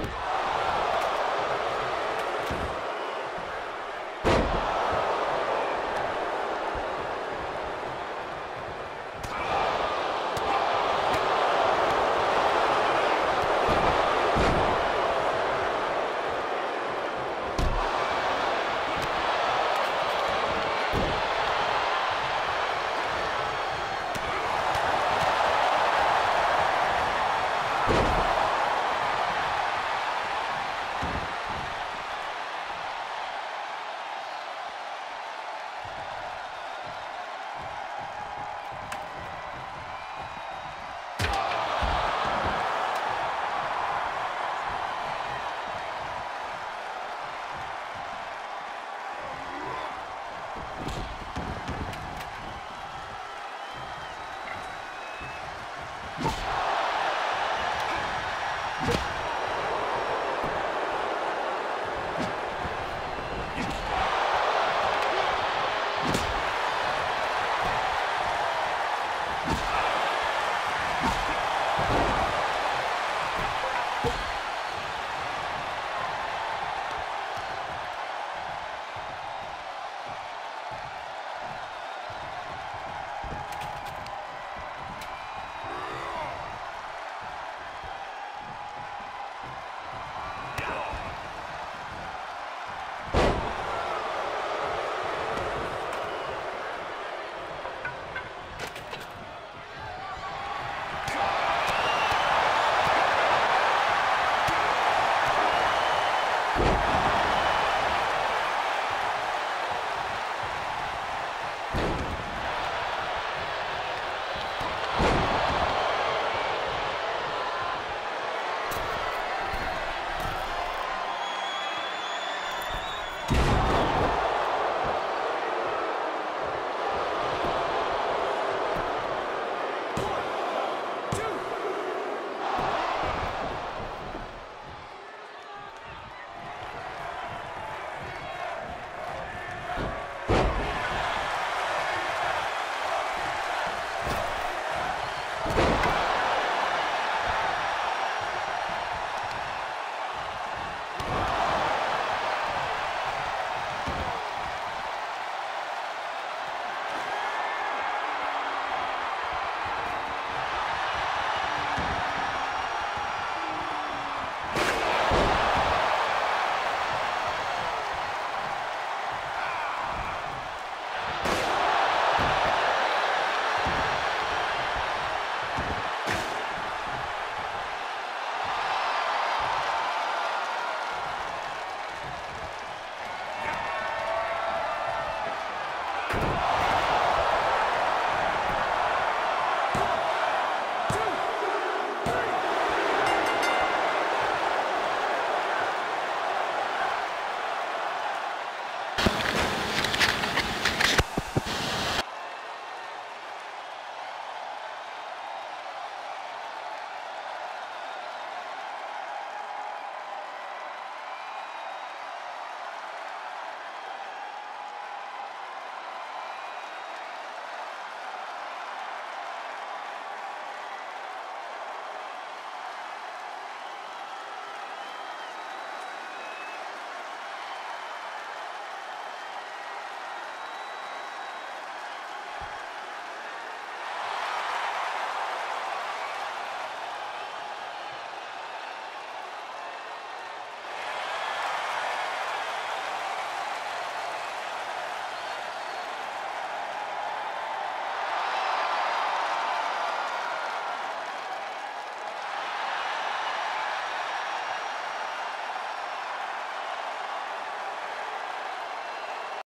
Bye.